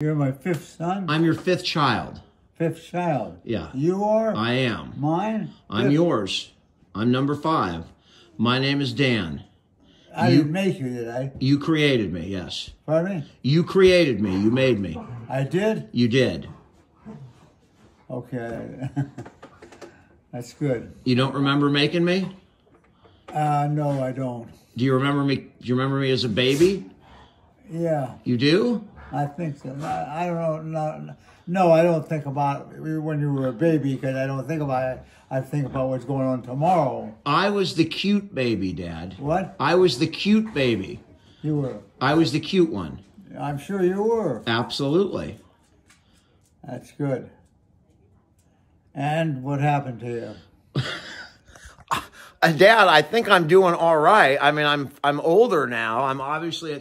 You're my fifth son, I'm your fifth child. fifth child. Yeah. You are? I am. Mine? I'm Fifth. yours. I'm number five. My name is Dan. I you- didn't make you, did I? You created me, yes. Pardon me? You created me. You made me. I did? You did. Okay. That's good. You don't remember making me? Uh, no, I don't. Do you remember me? Do you remember me as a baby? Yeah, You do? I think so. I, I don't know. No, no, I don't think about when you were a baby because I don't think about it. I think about what's going on tomorrow. I was the cute baby, Dad. What? I was the cute baby. You were. I was the cute one. I'm sure you were. Absolutely. That's good. And what happened to you? Uh, Dad, I think I'm doing all right. I mean, I'm I'm older now. I'm obviously at